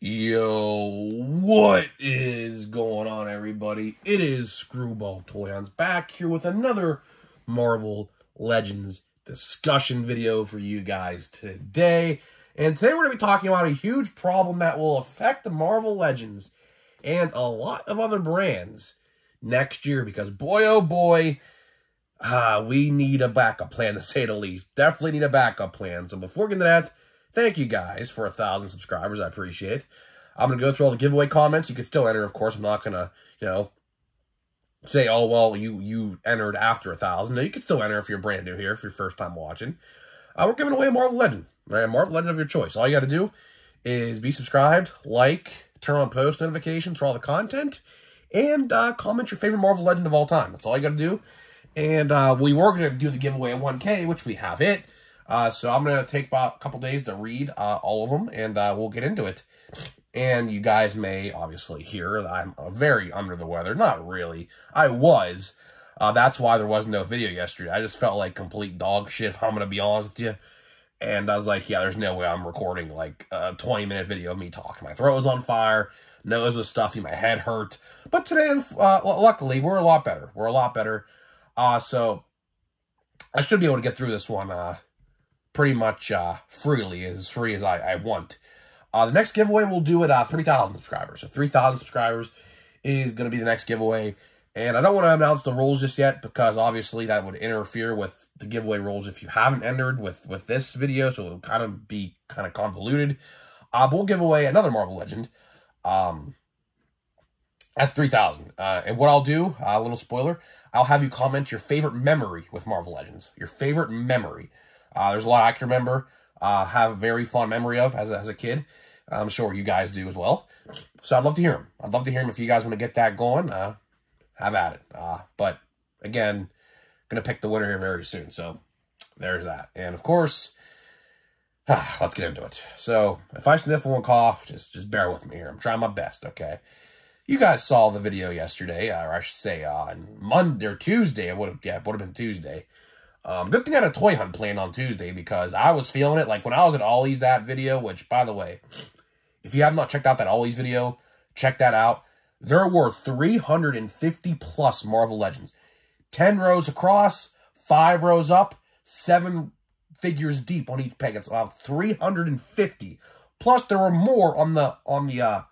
Yo, what is going on, everybody? It is Screwball Toy back here with another Marvel Legends discussion video for you guys today. And today we're going to be talking about a huge problem that will affect the Marvel Legends and a lot of other brands next year because boy, oh boy, uh, we need a backup plan to say the least. Definitely need a backup plan. So before getting to that, Thank you guys for a thousand subscribers. I appreciate it. I'm going to go through all the giveaway comments. You can still enter, of course. I'm not going to, you know, say, oh, well, you you entered after a thousand. No, you can still enter if you're brand new here, if you're first time watching. Uh, we're giving away a Marvel Legend, right? A Marvel Legend of your choice. All you got to do is be subscribed, like, turn on post notifications for all the content, and uh, comment your favorite Marvel Legend of all time. That's all you got to do. And uh, we were going to do the giveaway at 1K, which we have it. Uh, so I'm going to take about a couple days to read uh, all of them, and uh, we'll get into it. And you guys may obviously hear that I'm very under the weather. Not really. I was. Uh, that's why there was no video yesterday. I just felt like complete dog shit, if I'm going to be honest with you. And I was like, yeah, there's no way I'm recording like a 20 minute video of me talking. My throat was on fire, nose was stuffy, my head hurt. But today, uh, luckily, we're a lot better. We're a lot better. Uh, so I should be able to get through this one uh, pretty much uh, freely, as free as I, I want. Uh, the next giveaway we'll do at uh, 3,000 subscribers. So 3,000 subscribers is going to be the next giveaway. And I don't want to announce the rules just yet because obviously that would interfere with the giveaway rules if you haven't entered with, with this video. So it'll kind of be kind of convoluted. Uh, we'll give away another Marvel Legend um, at 3,000. Uh, and what I'll do, a little spoiler, I'll have you comment your favorite memory with Marvel Legends. Your favorite memory. Uh, there's a lot I can remember, uh, have very fond memory of as a, as a kid. I'm sure you guys do as well. So I'd love to hear them. I'd love to hear them if you guys want to get that going. Uh, have at it. Uh, but again, going to pick the winner here very soon. So there's that. And of course, ah, let's get into it. So if I sniffle and cough, just just bear with me here. I'm trying my best. Okay. You guys saw the video yesterday, or I should say on Monday or Tuesday. It would have yeah, it would have been Tuesday. Um, good thing I had a toy hunt planned on Tuesday because I was feeling it. Like when I was at Ollie's that video, which by the way, if you have not checked out that Ollie's video, check that out. There were 350 plus Marvel Legends. 10 rows across, 5 rows up, 7 figures deep on each peg. It's about 350. Plus there were more on the on the uh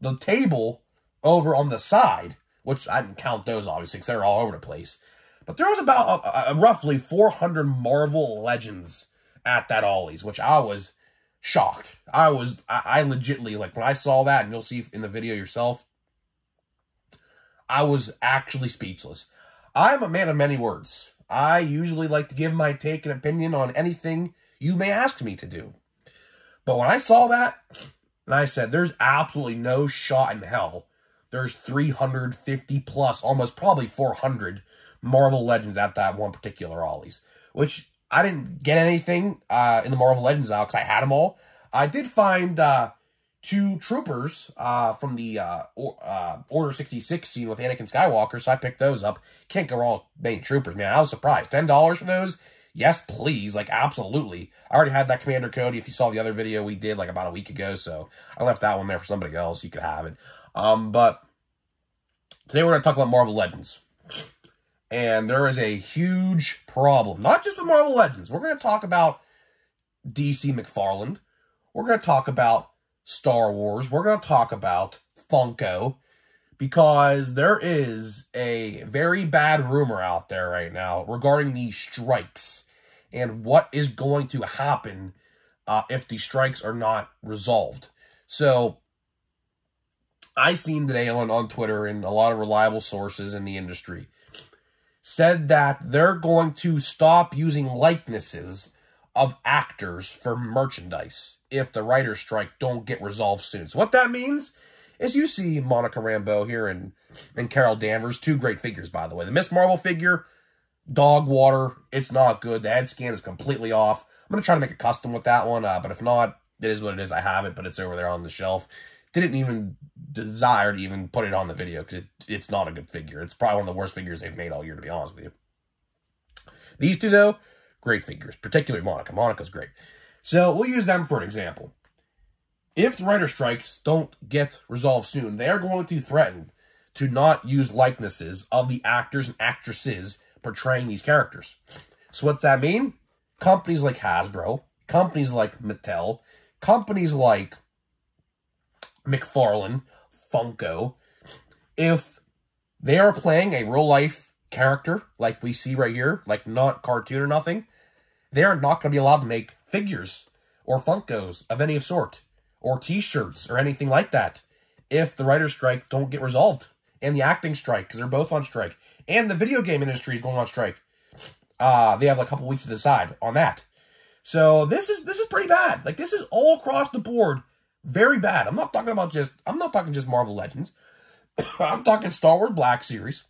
the table over on the side, which I didn't count those obviously because they're all over the place. But there was about uh, uh, roughly 400 Marvel Legends at that Ollie's, which I was shocked. I was, I, I legitly, like, when I saw that, and you'll see in the video yourself, I was actually speechless. I'm a man of many words. I usually like to give my take and opinion on anything you may ask me to do. But when I saw that, and I said, there's absolutely no shot in hell. There's 350 plus, almost probably 400 Marvel Legends at that one particular Ollie's, which I didn't get anything uh, in the Marvel Legends out because I had them all. I did find uh, two troopers uh, from the uh, or, uh, Order 66 scene with Anakin Skywalker, so I picked those up. Can't go wrong many troopers, man. I was surprised. $10 for those? Yes, please. Like, absolutely. I already had that Commander Cody if you saw the other video we did like about a week ago, so I left that one there for somebody else. You could have it. Um, but today we're going to talk about Marvel Legends. And there is a huge problem, not just with Marvel Legends. We're going to talk about DC McFarlane. We're going to talk about Star Wars. We're going to talk about Funko because there is a very bad rumor out there right now regarding these strikes and what is going to happen uh, if the strikes are not resolved. So, I seen today on, on Twitter and a lot of reliable sources in the industry said that they're going to stop using likenesses of actors for merchandise if the writer's strike don't get resolved soon. So what that means is you see Monica Rambeau here and, and Carol Danvers, two great figures, by the way. The Miss Marvel figure, dog water, it's not good. The head scan is completely off. I'm going to try to make a custom with that one, uh, but if not, it is what it is. I have it, but it's over there on the shelf didn't even desire to even put it on the video because it, it's not a good figure. It's probably one of the worst figures they've made all year, to be honest with you. These two, though, great figures, particularly Monica. Monica's great. So we'll use them for an example. if the writer strikes don't get resolved soon, they are going to threaten to not use likenesses of the actors and actresses portraying these characters. So what's that mean? Companies like Hasbro, companies like Mattel, companies like McFarlane, Funko, if they are playing a real life character like we see right here, like not cartoon or nothing, they are not going to be allowed to make figures or Funkos of any of sort or t-shirts or anything like that if the writer's strike don't get resolved and the acting strike because they're both on strike and the video game industry is going on strike. Uh, they have a couple weeks to decide on that. So this is this is pretty bad. Like this is all across the board very bad. I'm not talking about just I'm not talking just Marvel Legends. I'm talking Star Wars Black Series.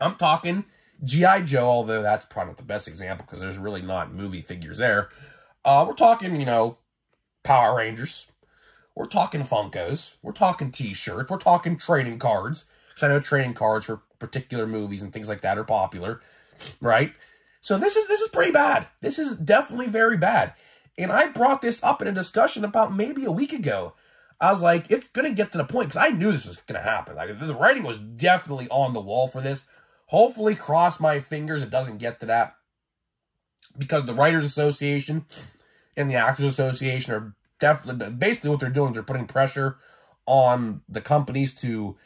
I'm talking G.I. Joe, although that's probably not the best example because there's really not movie figures there. Uh, we're talking, you know, Power Rangers. We're talking Funkos. We're talking T-shirts. We're talking trading cards. Because I know trading cards for particular movies and things like that are popular, right? So this is this is pretty bad. This is definitely very bad. And I brought this up in a discussion about maybe a week ago. I was like, it's going to get to the point, because I knew this was going to happen. Like, the writing was definitely on the wall for this. Hopefully, cross my fingers, it doesn't get to that. Because the Writers Association and the Actors Association are definitely, basically what they're doing, they're putting pressure on the companies to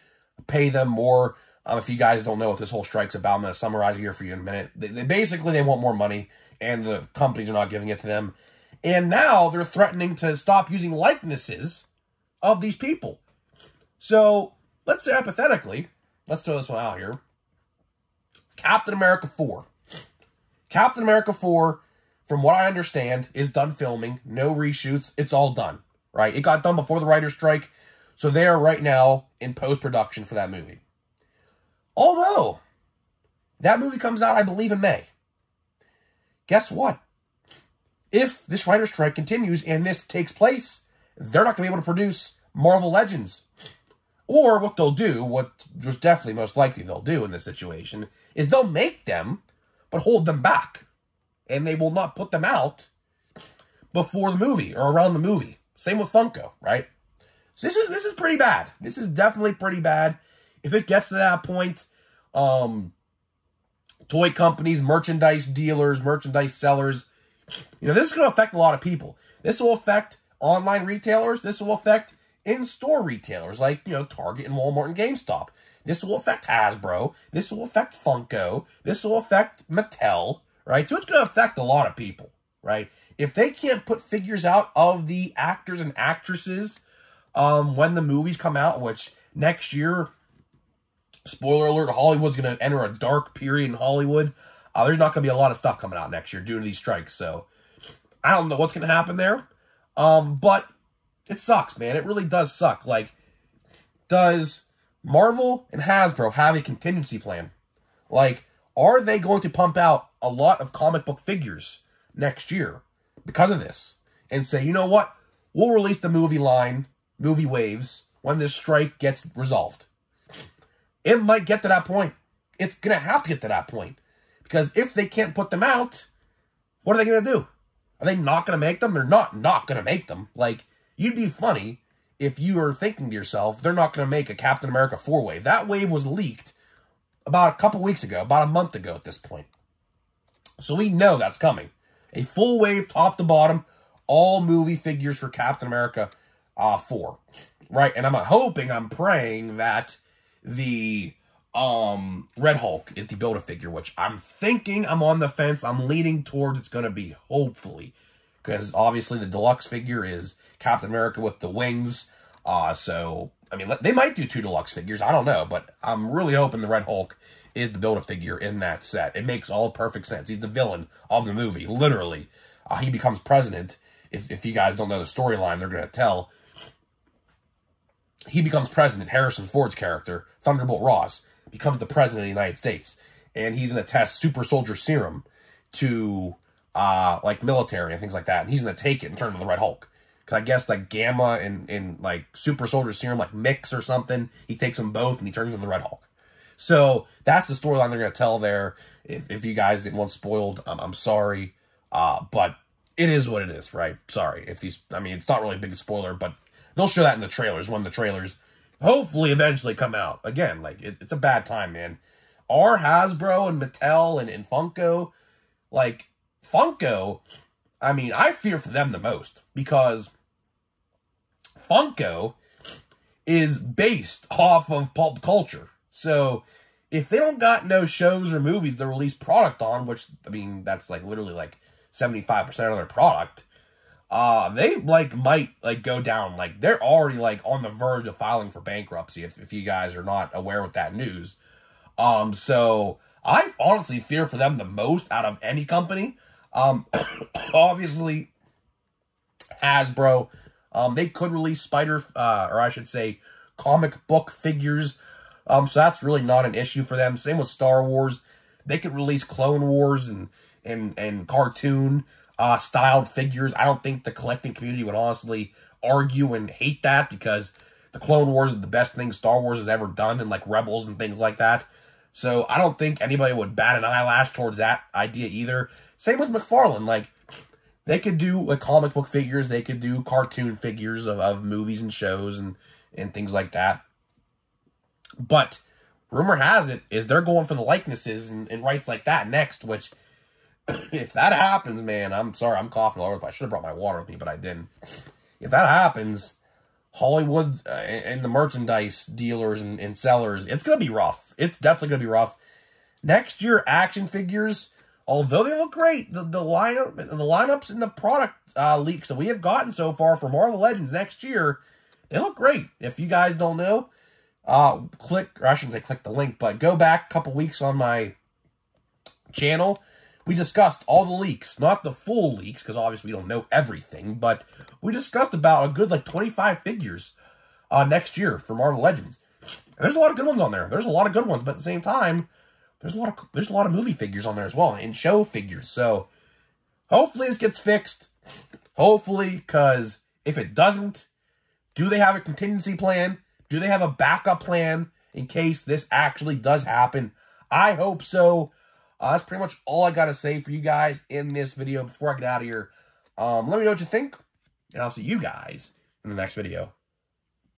pay them more. Um, if you guys don't know what this whole strike's about, I'm going to summarize it here for you in a minute. They, they, basically, they want more money, and the companies are not giving it to them. And now they're threatening to stop using likenesses of these people. So let's say hypothetically, let's throw this one out here. Captain America 4. Captain America 4, from what I understand, is done filming. No reshoots. It's all done, right? It got done before the writer's strike. So they are right now in post-production for that movie. Although, that movie comes out, I believe, in May. Guess what? If this writer's strike continues and this takes place, they're not going to be able to produce Marvel Legends. Or what they'll do, what was definitely most likely they'll do in this situation, is they'll make them, but hold them back. And they will not put them out before the movie or around the movie. Same with Funko, right? So this is this is pretty bad. This is definitely pretty bad. If it gets to that point, um, toy companies, merchandise dealers, merchandise sellers, you know, this is going to affect a lot of people. This will affect online retailers. This will affect in-store retailers like, you know, Target and Walmart and GameStop. This will affect Hasbro. This will affect Funko. This will affect Mattel, right? So it's going to affect a lot of people, right? If they can't put figures out of the actors and actresses um, when the movies come out, which next year, spoiler alert, Hollywood's going to enter a dark period in Hollywood. Uh, there's not going to be a lot of stuff coming out next year due to these strikes. So I don't know what's going to happen there. Um, but it sucks, man. It really does suck. Like, does Marvel and Hasbro have a contingency plan? Like, are they going to pump out a lot of comic book figures next year because of this? And say, you know what? We'll release the movie line, movie waves, when this strike gets resolved. It might get to that point. It's going to have to get to that point. Because if they can't put them out, what are they going to do? Are they not going to make them? They're not not going to make them. Like, you'd be funny if you were thinking to yourself, they're not going to make a Captain America 4-wave. That wave was leaked about a couple weeks ago, about a month ago at this point. So we know that's coming. A full wave, top to bottom, all movie figures for Captain America uh, 4. Right? And I'm hoping, I'm praying that the um Red Hulk is the Build-A-Figure, which I'm thinking I'm on the fence. I'm leaning towards it's going to be, hopefully. Because obviously the deluxe figure is Captain America with the wings. Uh, so, I mean, they might do two deluxe figures. I don't know. But I'm really hoping the Red Hulk is the Build-A-Figure in that set. It makes all perfect sense. He's the villain of the movie, literally. Uh, he becomes president. If, if you guys don't know the storyline, they're going to tell. He becomes president, Harrison Ford's character, Thunderbolt Ross becomes the president of the United States. And he's going to test super soldier serum to uh, like military and things like that. And he's going to take it and turn into the Red Hulk. Because I guess like Gamma and, and like super soldier serum like mix or something. He takes them both and he turns into the Red Hulk. So that's the storyline they're going to tell there. If, if you guys didn't want spoiled, um, I'm sorry. Uh, but it is what it is, right? Sorry if these. I mean, it's not really a big spoiler, but they'll show that in the trailers one of the trailers hopefully eventually come out. Again, like it, it's a bad time, man. Are Hasbro and Mattel and, and Funko, like Funko, I mean, I fear for them the most because Funko is based off of pulp culture. So if they don't got no shows or movies to release product on, which I mean that's like literally like 75% of their product, uh they like might like go down. Like they're already like on the verge of filing for bankruptcy if, if you guys are not aware with that news. Um so I honestly fear for them the most out of any company. Um obviously Hasbro um, they could release Spider, uh, or I should say, comic book figures. Um, so that's really not an issue for them. Same with Star Wars. They could release Clone Wars and and and cartoon uh, styled figures. I don't think the collecting community would honestly argue and hate that because the Clone Wars is the best thing Star Wars has ever done, and like Rebels and things like that. So I don't think anybody would bat an eyelash towards that idea either. Same with McFarlane. Like they could do like comic book figures, they could do cartoon figures of, of movies and shows and, and things like that. But rumor has it is they're going for the likenesses and, and rights like that next, which if that happens, man, I'm sorry, I'm coughing all over the place. I should have brought my water with me, but I didn't. If that happens, Hollywood uh, and the merchandise dealers and, and sellers, it's going to be rough. It's definitely going to be rough. Next year, action figures, although they look great, the, the lineup, the lineups and the product uh, leaks that we have gotten so far for Marvel Legends next year, they look great. If you guys don't know, uh, click, or I shouldn't say click the link, but go back a couple weeks on my channel. We discussed all the leaks, not the full leaks, because obviously we don't know everything, but we discussed about a good like 25 figures uh, next year for Marvel Legends. And there's a lot of good ones on there. There's a lot of good ones, but at the same time, there's a lot of there's a lot of movie figures on there as well and show figures. So hopefully this gets fixed. Hopefully, because if it doesn't, do they have a contingency plan? Do they have a backup plan in case this actually does happen? I hope so. Uh, that's pretty much all I got to say for you guys in this video before I get out of here. Um, let me know what you think, and I'll see you guys in the next video.